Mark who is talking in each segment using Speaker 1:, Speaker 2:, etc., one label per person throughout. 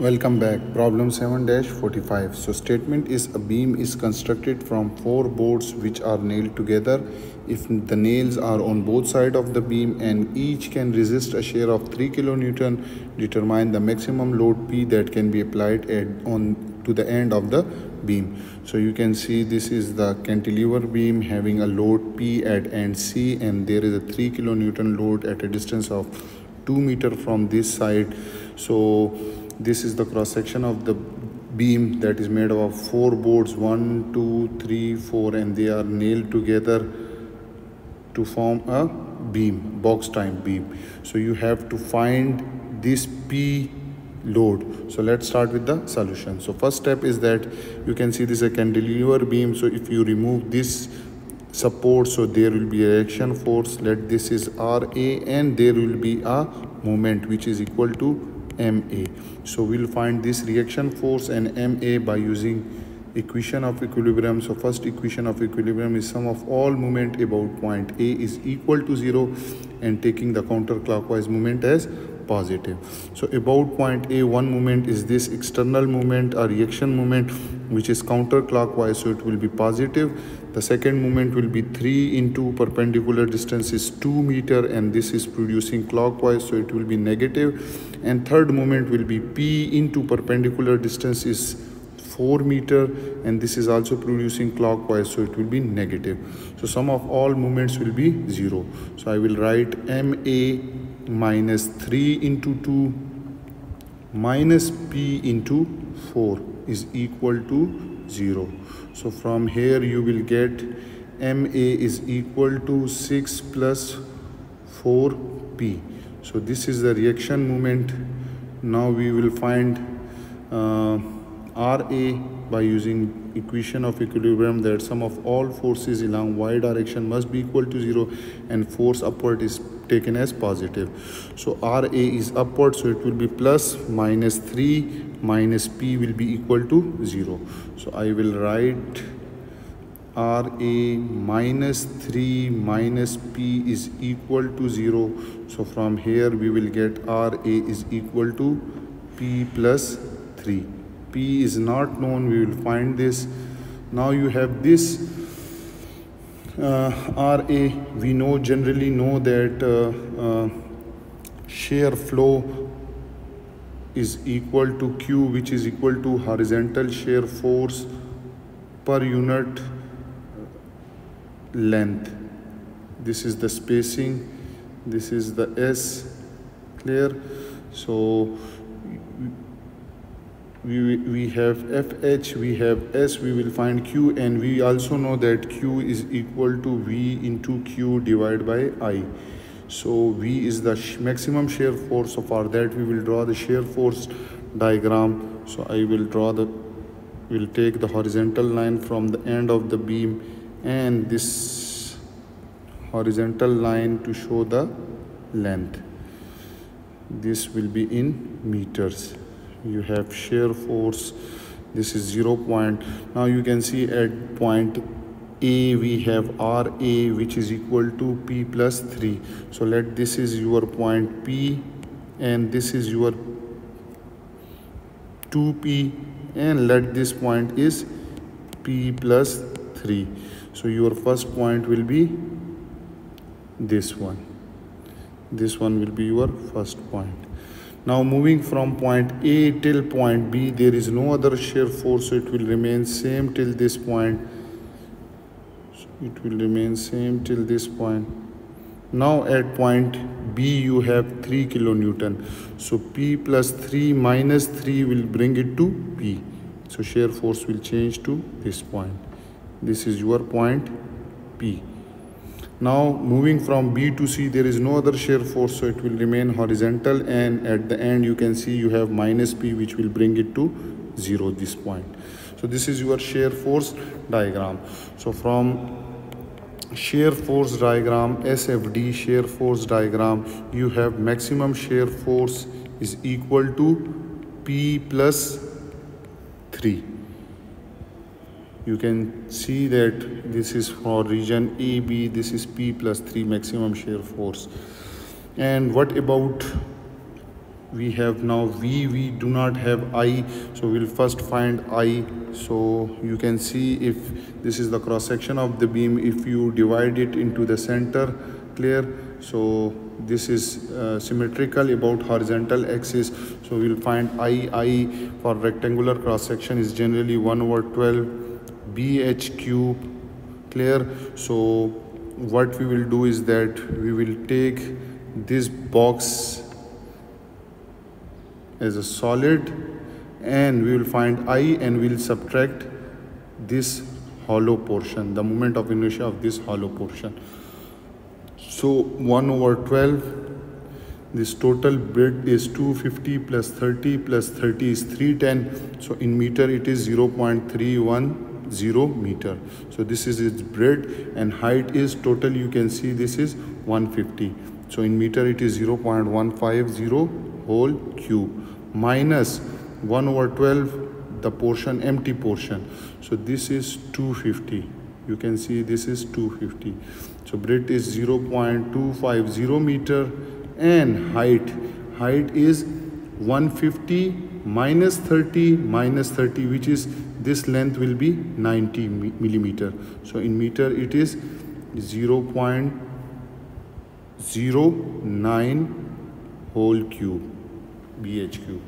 Speaker 1: Welcome back. Problem 7-45. So statement is a beam is constructed from four boards which are nailed together. If the nails are on both sides of the beam and each can resist a shear of 3 kilonewton, determine the maximum load P that can be applied at, on to the end of the beam. So you can see this is the cantilever beam having a load P at end C and there is a 3 kilonewton load at a distance of 2 meter from this side. So this is the cross section of the beam that is made of four boards one two three four and they are nailed together to form a beam box type beam. So you have to find this p load. So let's start with the solution. So first step is that you can see this is a cantilever beam. So if you remove this support so there will be a reaction force. Let this is ra and there will be a moment which is equal to ma so we'll find this reaction force and ma by using equation of equilibrium. So first equation of equilibrium is sum of all moment about point a is equal to zero and taking the counterclockwise moment as positive. So about point a one moment is this external moment or reaction moment which is counterclockwise. So it will be positive the second moment will be 3 into perpendicular distance is 2 meter and this is producing clockwise so it will be negative. And third moment will be p into perpendicular distance is 4 meter and this is also producing clockwise so it will be negative. So sum of all moments will be 0 so i will write ma minus 3 into 2 minus p into 4 is equal to 0 so from here you will get ma is equal to 6 plus 4p so this is the reaction moment. Now we will find uh, ra by using equation of equilibrium that sum of all forces along y direction must be equal to 0 and force upward is taken as positive. So ra is upward so it will be plus minus 3 minus p will be equal to 0 so i will write ra minus 3 minus p is equal to 0 so from here we will get ra is equal to p plus 3 p is not known we will find this. Now you have this uh, ra we know generally know that uh, uh, shear flow is equal to q which is equal to horizontal shear force per unit length. This is the spacing. This is the s clear? So we, we have fh we have s we will find q and we also know that q is equal to v into q divided by i. So v is the maximum shear force so for that we will draw the shear force diagram. So i will draw the will take the horizontal line from the end of the beam and this horizontal line to show the length. This will be in meters you have shear force. This is 0 point. Now you can see at point a we have ra which is equal to p plus 3 so let this is your point p and this is your 2p and let this point is p plus 3 so your first point will be this one. This one will be your first point now moving from point a till point b there is no other shear force so it will remain same till this point. So it will remain same till this point. Now at point b you have 3 kilonewton. So p plus 3 minus 3 will bring it to p. So shear force will change to this point. This is your point P now moving from B to C there is no other shear force so it will remain horizontal and at the end you can see you have minus P which will bring it to 0 this point. So this is your shear force diagram. So from shear force diagram SFD shear force diagram you have maximum shear force is equal to P plus 3 you can see that this is for region AB this is P plus 3 maximum shear force. And what about we have now? V we do not have i so we'll first find i. So you can see if this is the cross section of the beam if you divide it into the center clear so this is uh, symmetrical about horizontal axis. So we'll find i i for rectangular cross section is generally 1 over 12 bh cube clear so what we will do is that we will take this box as a solid and we will find i and we'll subtract this hollow portion the moment of inertia of this hollow portion. So 1 over 12 this total breadth is 250 plus 30 plus 30 is 310 so in meter it is 0.310 meter. So this is its breadth and height is total you can see this is 150 so in meter it is 0.150 whole cube minus 1 over 12 the portion empty portion. So this is 250 you can see this is 250 so breadth is 0.250 meter and height. Height is 150 minus 30 minus 30 which is this length will be 90 millimeter. So in meter it is 0 0.09 whole cube bh cube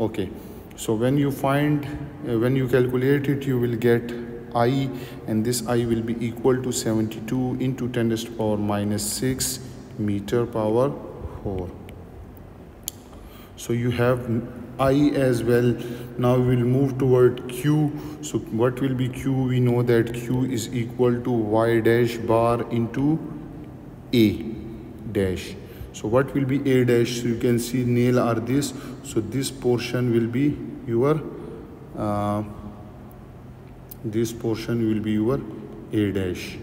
Speaker 1: okay. So when you find uh, when you calculate it you will get i and this i will be equal to 72 into 10 to the power minus 6 meter power 4 so you have i as well. Now we will move toward q. So what will be q? We know that q is equal to y dash bar into a dash. So what will be a dash? So you can see nail are this. So this portion will be your uh, this portion will be your a dash.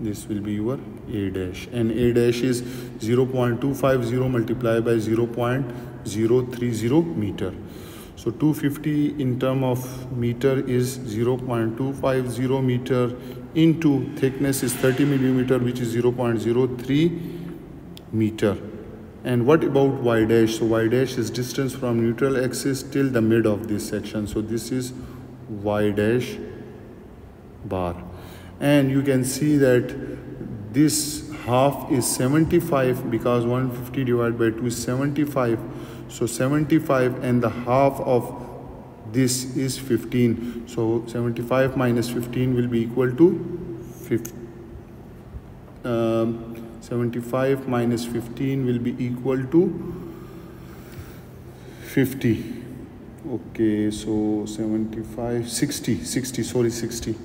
Speaker 1: This will be your a dash. And a dash is 0 0.250 multiplied by 0 0.030 meter. So 250 in term of meter is 0.250 meter into thickness is 30 millimeter which is 0.03 meter. And what about y dash? So y dash is distance from neutral axis till the mid of this section. So this is y dash bar. And you can see that this half is 75 because 150 divided by 2 is 75 so 75 and the half of this is 15 so 75 minus 15 will be equal to 50 um, 75 minus 15 will be equal to 50 okay so 75 60 60 sorry 60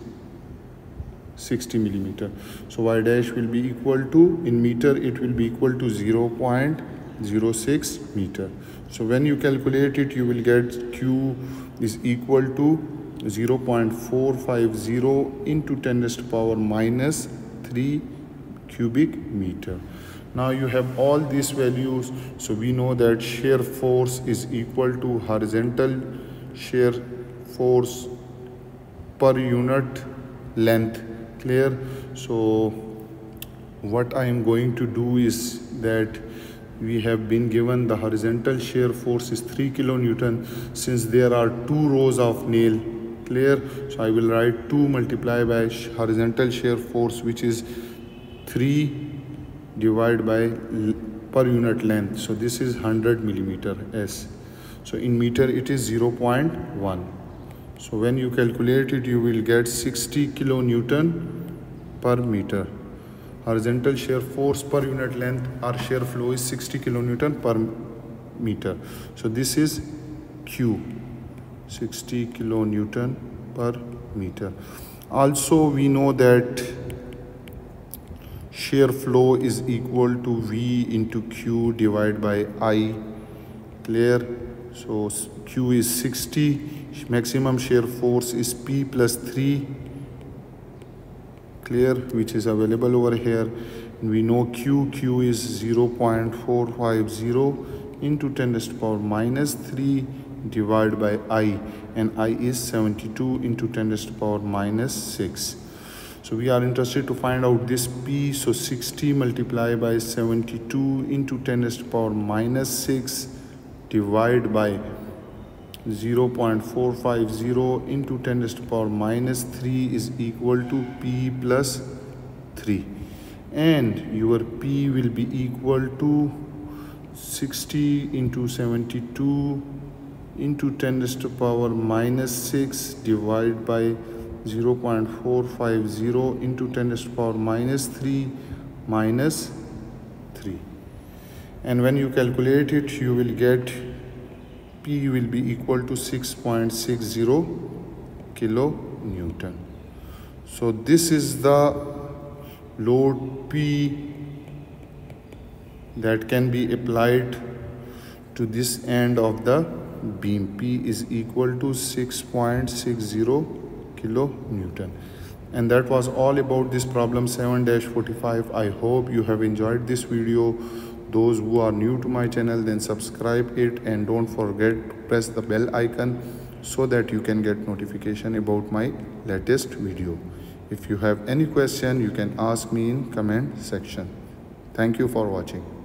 Speaker 1: 60 millimeter. So y dash will be equal to in meter it will be equal to 0 0.06 meter. So when you calculate it you will get q is equal to 0 0.450 into 10 to the power minus 3 cubic meter. Now you have all these values. So we know that shear force is equal to horizontal shear force per unit length. Clear? So what i am going to do is that we have been given the horizontal shear force is 3 kilonewton. Since there are two rows of nail clear so i will write 2 multiplied by horizontal shear force which is 3 divided by per unit length. So this is 100 millimeter s. So in meter it is 0.1 so when you calculate it you will get 60 kilonewton per meter horizontal shear force per unit length or shear flow is 60 kilonewton per meter. So this is q 60 kilonewton per meter. Also we know that shear flow is equal to V into Q divided by I clear. So Q is 60 maximum shear force is P plus 3 clear which is available over here. We know Q Q is 0 0.450 into 10 to the power minus 3 divided by I. And I is 72 into 10 to the power minus 6 so we are interested to find out this P. So 60 multiplied by 72 into 10 to the power minus 6 divided by 0.450 into 10 raised to power minus 3 is equal to p plus 3 and your p will be equal to 60 into 72 into 10 raised to power minus 6 divided by 0.450 into 10 raised to power minus 3 minus 3 and when you calculate it you will get P will be equal to 6.60 kilo Newton. So this is the load P that can be applied to this end of the beam. P is equal to 6.60 kilo Newton. And that was all about this problem 7-45. I hope you have enjoyed this video those who are new to my channel then subscribe it and don't forget to press the bell icon so that you can get notification about my latest video. If you have any question you can ask me in comment section. Thank you for watching